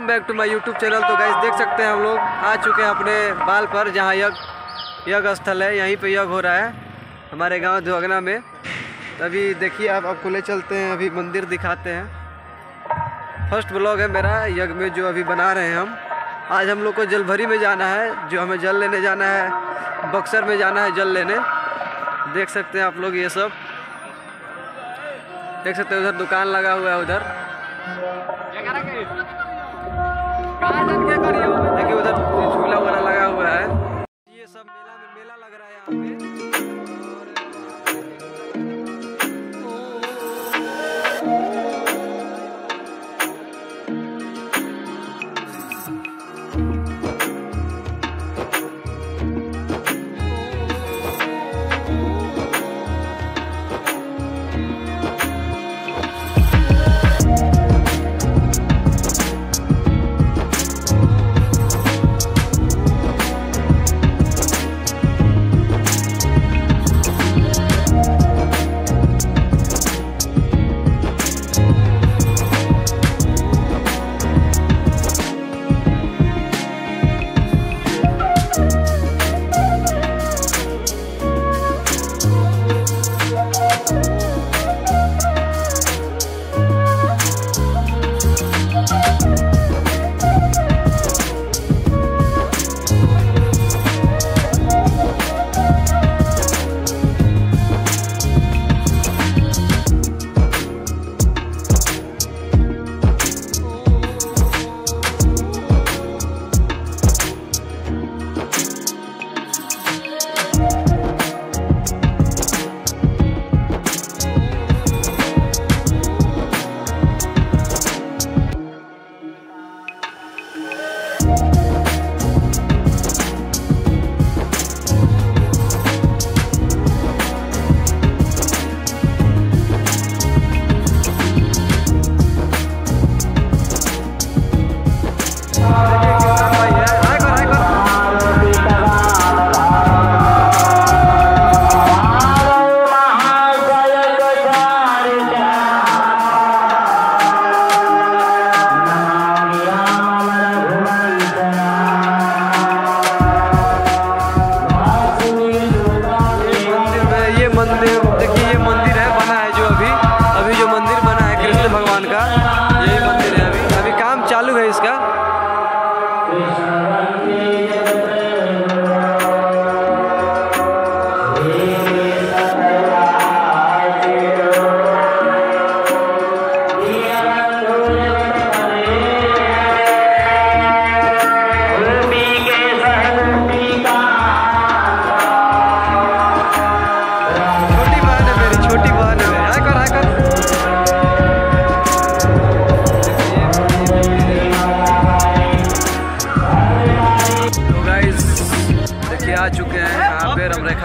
Welcome back to my YouTube channel. तो guys देख सकते हैं हम लोग, आ चुके हैं अपने बाल पर, जहाँ यज्ञ यज्ञ स्थल है, यहीं पे यज्ञ हो रहा है, हमारे गाँव दुअगना में। अभी देखिए आप आपको ले चलते हैं, अभी मंदिर दिखाते हैं। फ़र्स्ट ब्लॉग है मेरा, यज्ञ में जो अभी बना रहे हैं हम। आज हम लोग को जलभरी में जाना है, जो हमें जल लेने जाना है, बक्सर में जाना है जल लेने। देख सकते हैं आप लोग ये सब। देख सकते हैं उधर दुकान लगा हुआ है उधर। देखिए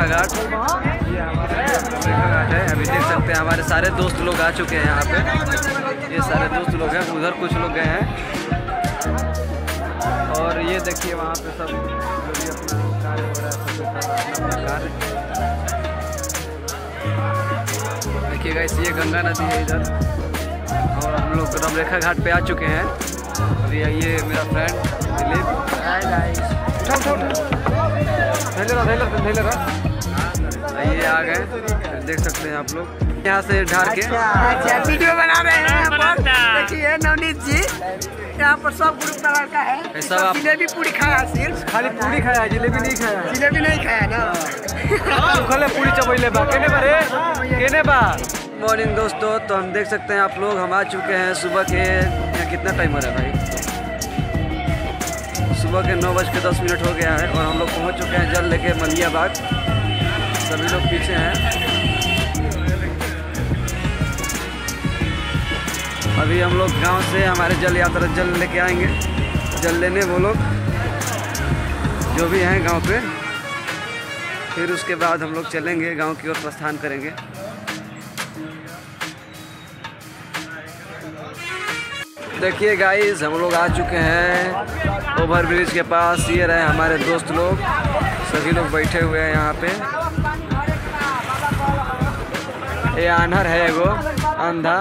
रमरेखा घाट ये हमारा रमरेखा घाट है अभी देख सकते हैं हमारे सारे दोस्त लोग आ चुके हैं यहाँ पे। ये सारे दोस्त लोग हैं उधर कुछ लोग गए हैं। और ये देखिए वहाँ पे सब। जो भी अपना कार्य हो रहा है कार्य देखिए गाइस ये गंगा नदी है इधर। और हम लोग रमरेखा घाट पे आ चुके हैं। अभी ये मेरा फ्रेंड दिलीप। उठा उठा उठा। आइए आ गए। देख सकते हैं आप लोग। यहाँ से ढार के। अच्छा। वीडियो बना रहे हैं यहाँ पर देखिए नवनीत जी यहाँ पर सब ग्रुप का लड़का है। सब आप- जिलेबी पूरी खाया सिर्फ़। खाली पूरी खाया जिलेबी नहीं खाया। जिलेबी नहीं खाया ना। खले पूरी चबैले बा। केने बा रे? केने बा? मॉर्निंग दोस्तों। तो हम देख सकते हैं आप लोग हम आ चुके हैं सुबह के यहाँ कितना टाइम हो रहा है भाई? सुबह के नौ बज के दस मिनट हो गया है और हम लोग पहुँच चुके हैं जल लेके मलिया बाग। सभी लोग पीछे हैं। अभी हम लोग गाँव से हमारे जल यात्रा जल लेके आएँगे। जल लेने वो लोग, जो भी हैं गाँव पे, फिर उसके बाद हम लोग चलेंगे, गाँव की ओर प्रस्थान करेंगे। देखिए गाइस हम लोग आ चुके हैं ओवर ब्रिज के पास। ये रहे हमारे दोस्त लोग, सभी लोग बैठे हुए हैं यहाँ पे। ये आनहर है एगो अंधा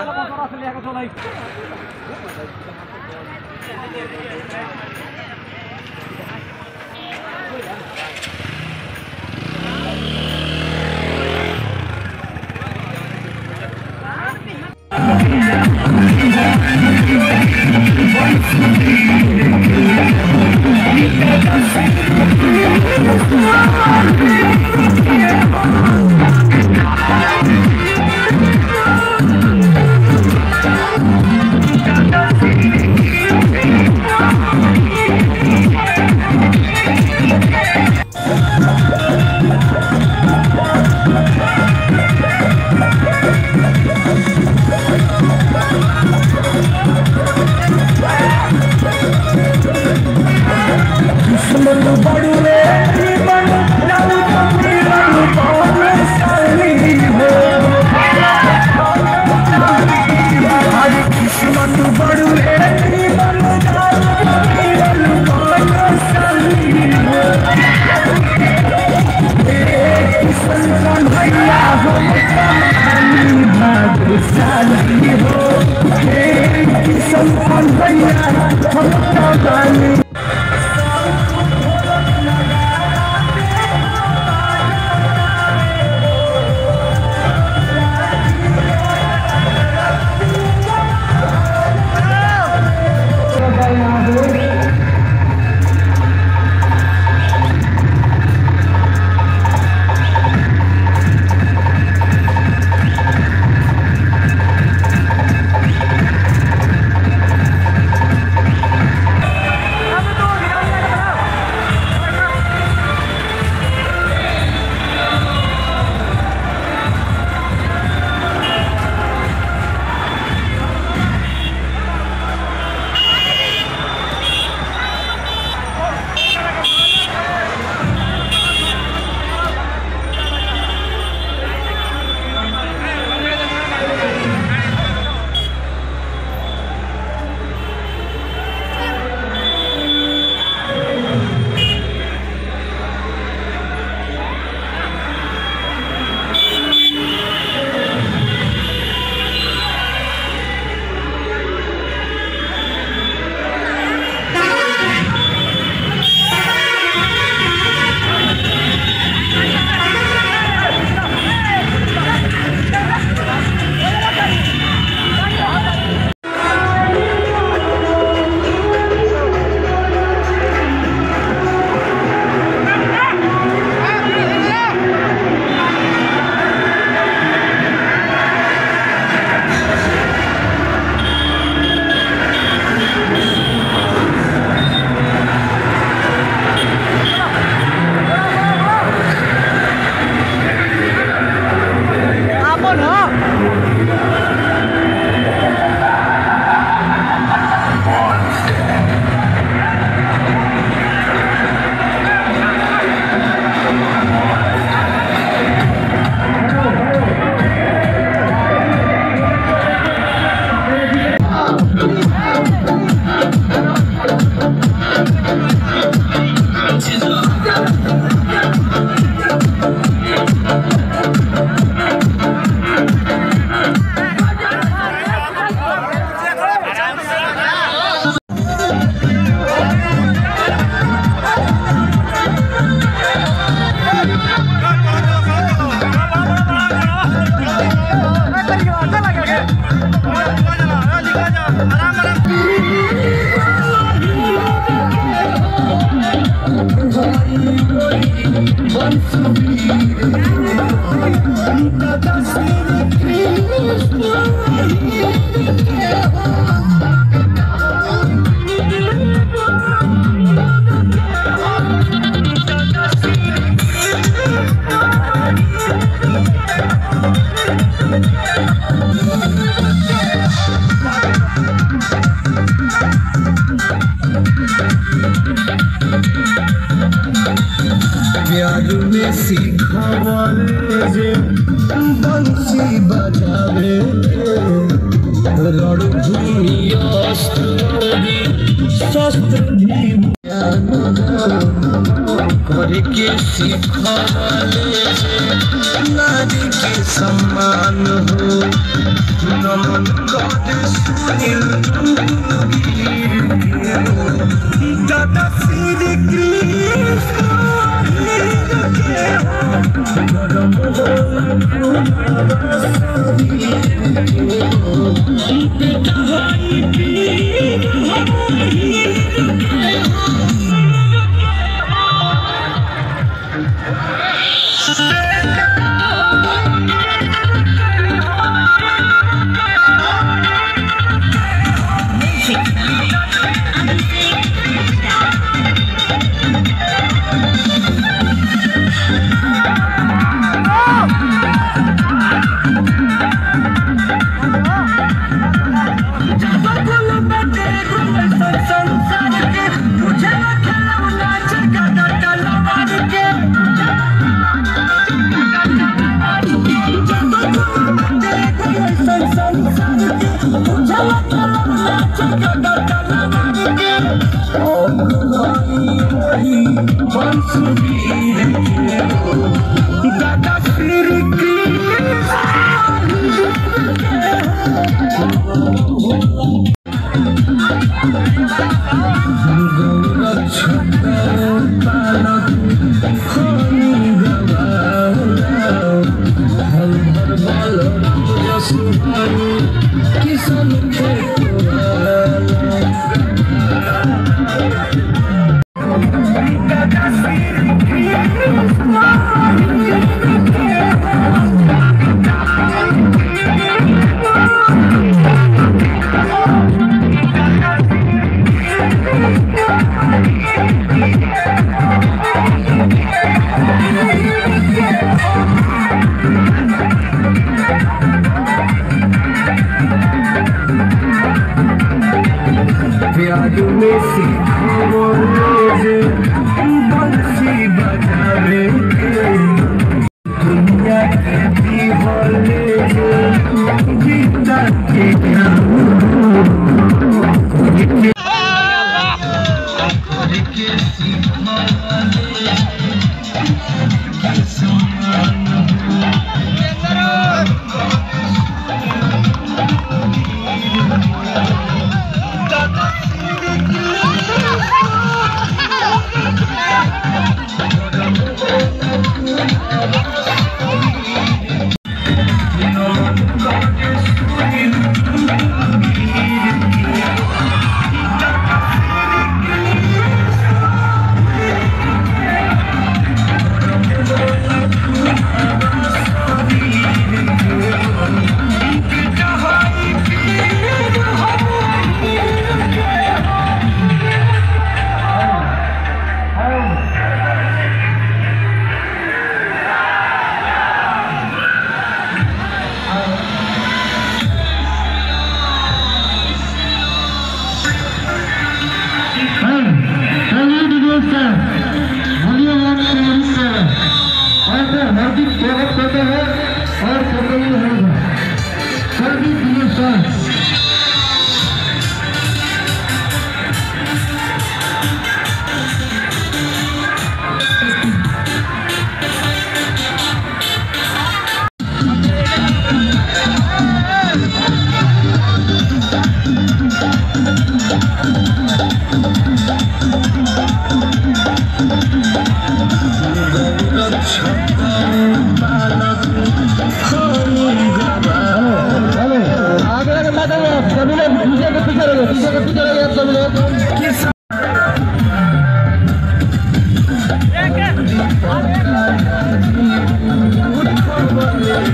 Thank. పాటు Yeah. सिखावले जे बंसी बजावे रणभूमि अस्त्र शस्त्र भी करके नारी के सम्मान हो नमन सुनील दादा Yeah. want to be. That I feel Thank you.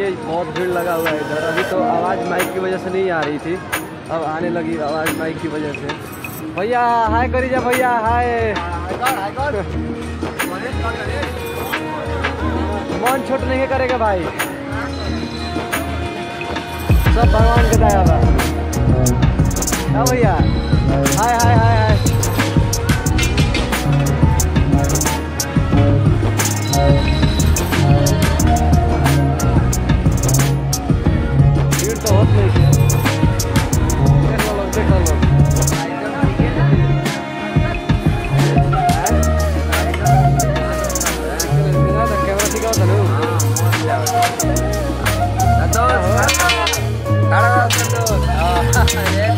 देखिए, बहुत भीड़ लगा हुआ है इधर। अभी तो आवाज़ माइक की वजह से नहीं आ रही थी। अब आने लगी आवाज़ माइक की वजह से। भैया, हाय करी जा भैया, हाय। मन छोट नहीं करेगा भाई। सब भगवान के दया बा। हाँ भैया। हाय हाय हाय हाय। Amen.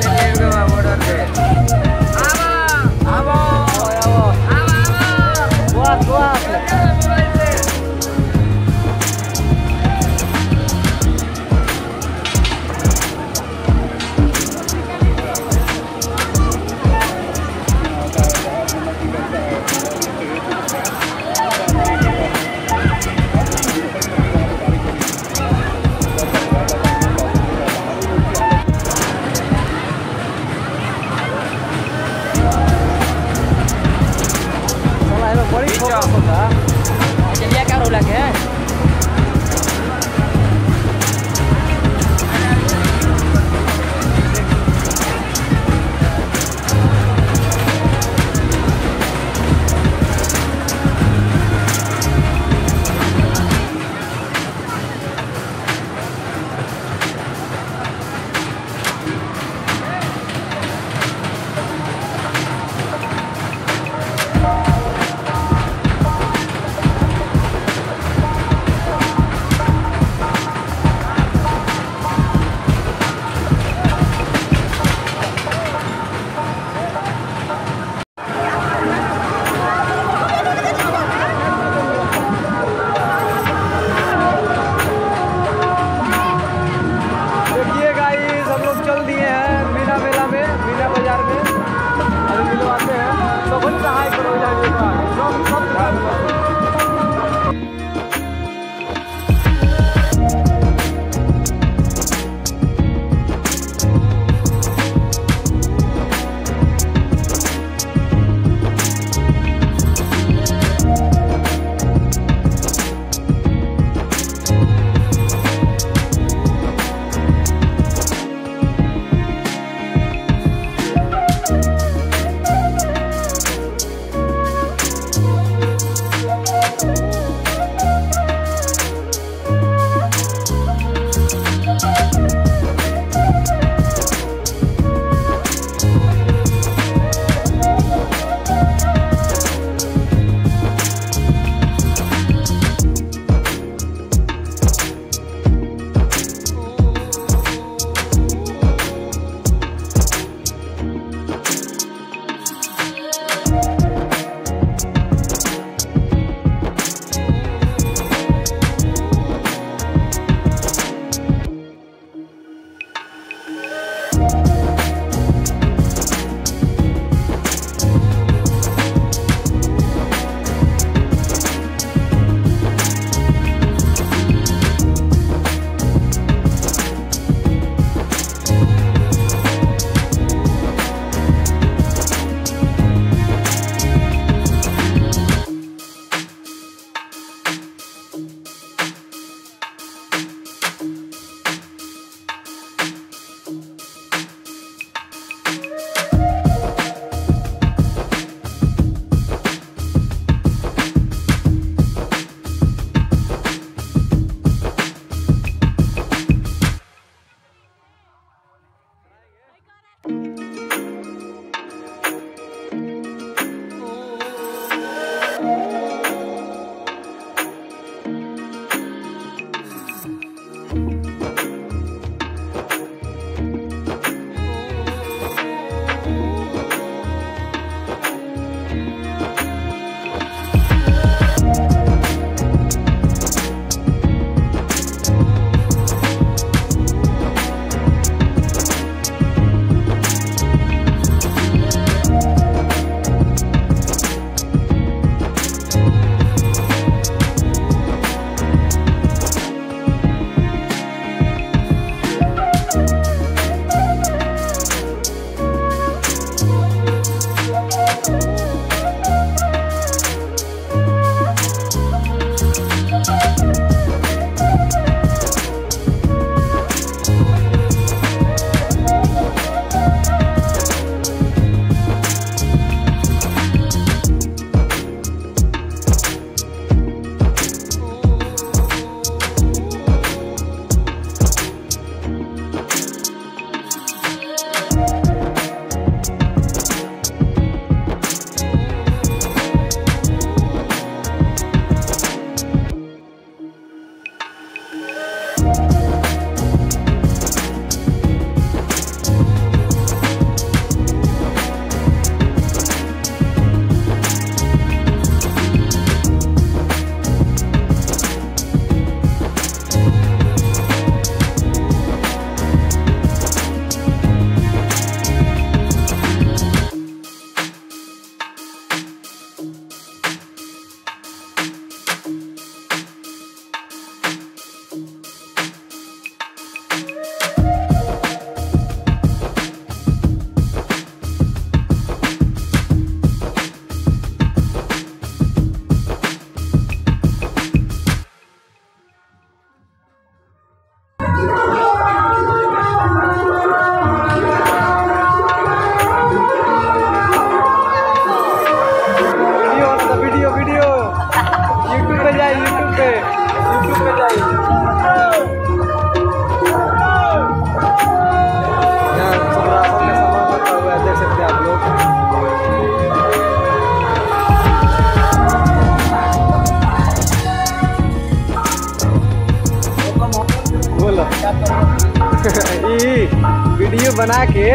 बना के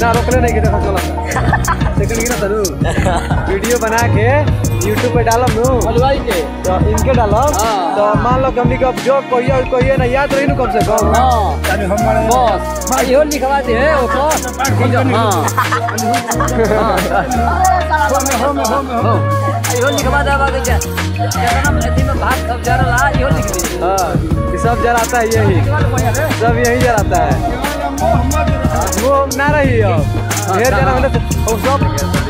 ना रोकले नहीं के देखो चलो सेकंड गिरा तनु। वीडियो बना के यूट्यूब पे डालम नु हलवाई के। तो इनके डालम हाँ। तो मान लो कि हमनी का जो कहिए कहिए ना याद रही नु कम से कम। हाँ। बस। हाँ इहो लिखवा दे ओको हाँ हाँ। इहो लिखवा देबा के जा में भात सब जरला इहो लिख दे। हाँ ये सब जलाता है यही। सब यही जलाता है। वो ना रही अब ढेर जना मिले